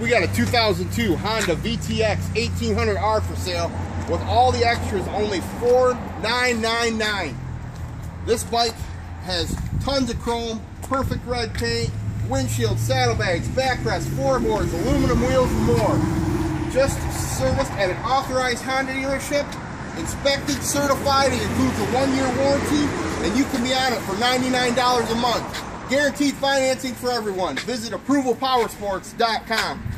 We got a 2002 Honda VTX 1800R for sale with all the extras only 4,999. This bike has tons of chrome, perfect red paint, windshield, saddlebags, backrest, floorboards, aluminum wheels, and more. Just serviced at an authorized Honda dealership, inspected, certified, it includes a one-year warranty, and you can be on it for $99 a month. Guaranteed financing for everyone. Visit ApprovalPowersports.com.